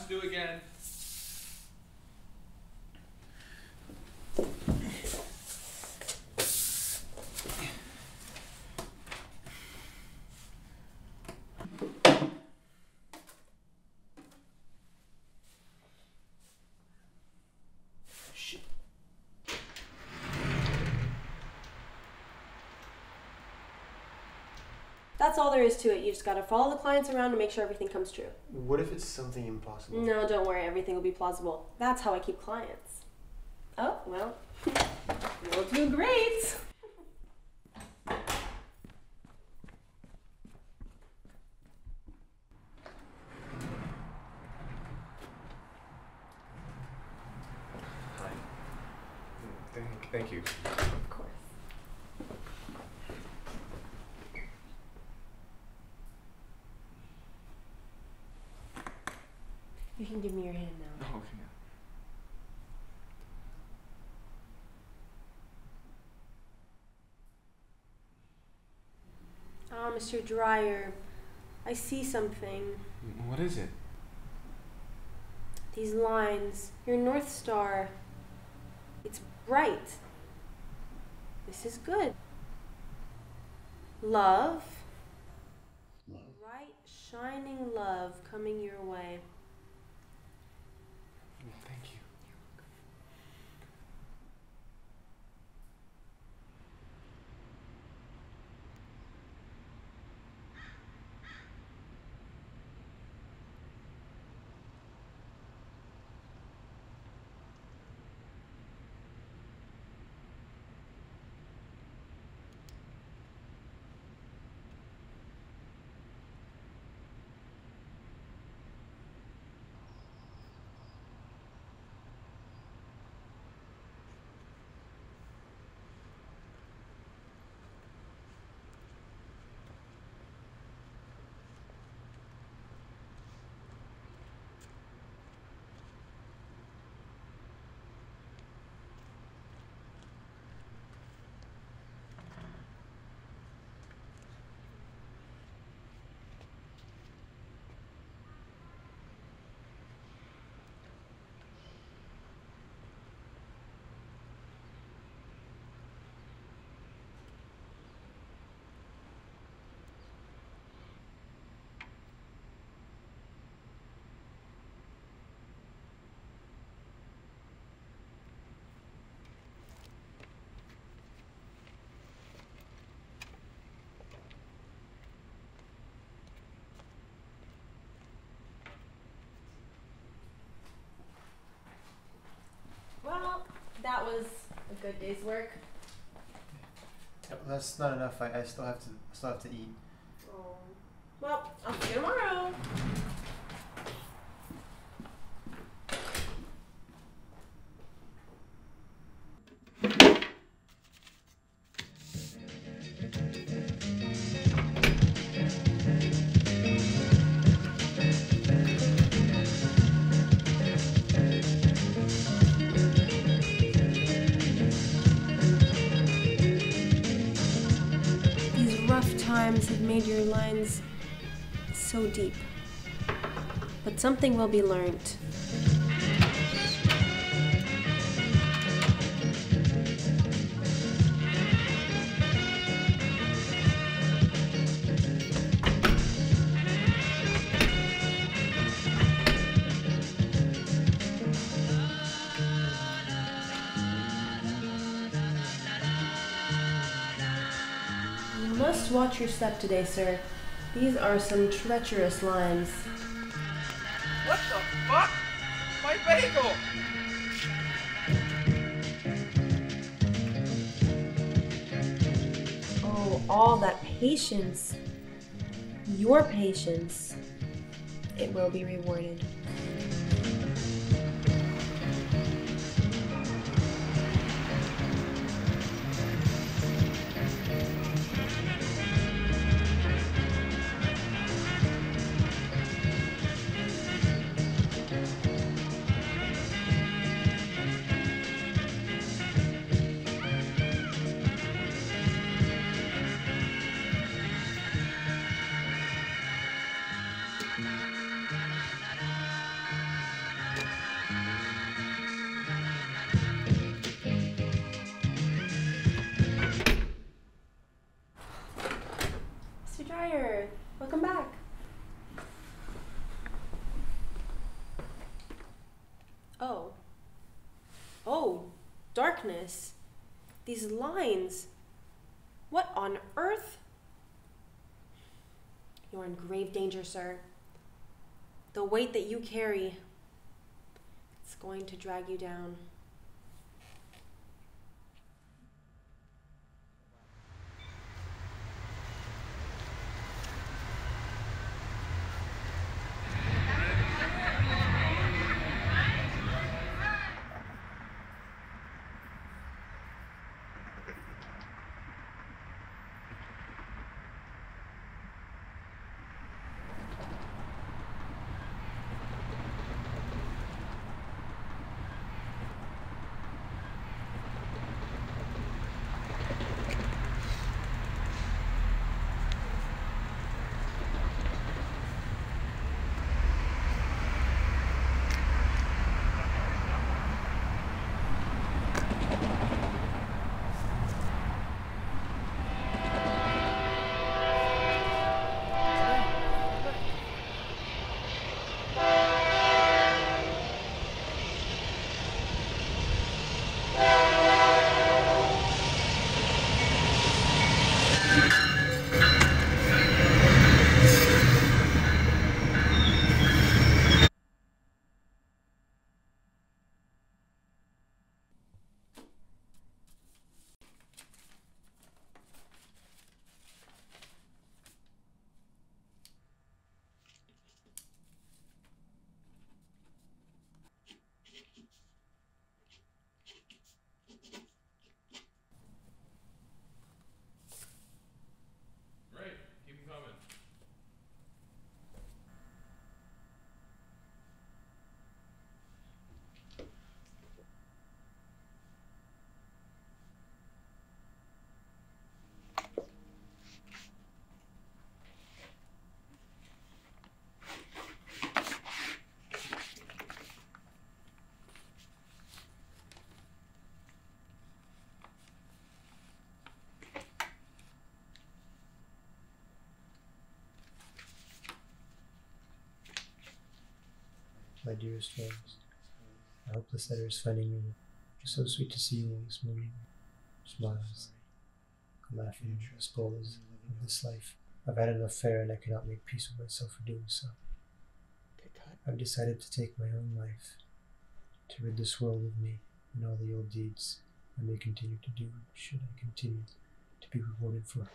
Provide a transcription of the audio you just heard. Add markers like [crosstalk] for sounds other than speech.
Let's do again. That's all there is to it. You just gotta follow the clients around and make sure everything comes true. What if it's something impossible? No, don't worry, everything will be plausible. That's how I keep clients. Oh, well, [laughs] you'll do great. Hi. Mm, thank, thank you. You can give me your hand now. Oh, yeah. Ah, Mr. Dreyer, I see something. What is it? These lines, your North Star. It's bright. This is good. Love. Bright, shining love coming your way. Good day's work. That's not enough. I, I still have to still have to eat. Times have made your lines so deep. But something will be learned. Must watch your step today, sir. These are some treacherous lines. What the fuck? My bagel! Oh, all that patience. Your patience. It will be rewarded. Darkness. These lines. What on earth? You're in grave danger, sir. The weight that you carry, it's going to drag you down. My dearest ones. I hope this letter is finding you. It's so sweet to see you this morning. Smiles, laughing, as bold as of this life. I've had enough fare and I cannot make peace with myself for doing so. I've decided to take my own life, to rid this world of me and all the old deeds I may continue to do should I continue to be rewarded for.